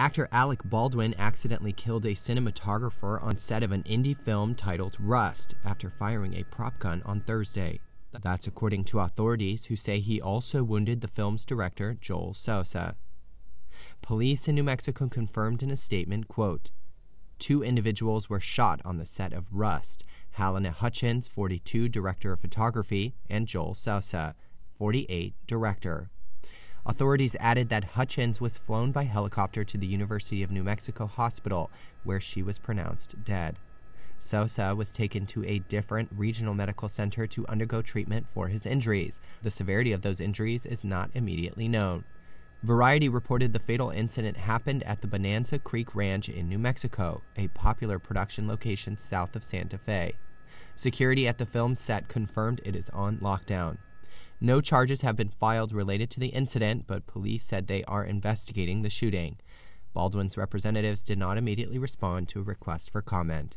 Actor Alec Baldwin accidentally killed a cinematographer on set of an indie film titled Rust after firing a prop gun on Thursday. That's according to authorities who say he also wounded the film's director, Joel Souza. Police in New Mexico confirmed in a statement, quote, Two individuals were shot on the set of Rust Halyna Hutchins, 42, director of photography, and Joel Souza, 48, director. Authorities added that Hutchins was flown by helicopter to the University of New Mexico Hospital, where she was pronounced dead. Souza was taken to a different regional medical center to undergo treatment for his injuries. The severity of those injuries is not immediately known. Variety reported the fatal incident happened at the Bonanza Creek Ranch in New Mexico, a popular production location south of Santa Fe. Security at the film set confirmed it is on lockdown. No charges have been filed related to the incident, but police said they are investigating the shooting. Baldwin's representatives did not immediately respond to a request for comment.